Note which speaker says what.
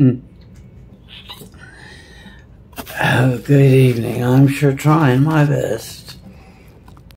Speaker 1: Mm. Oh, good evening. I'm sure trying my best.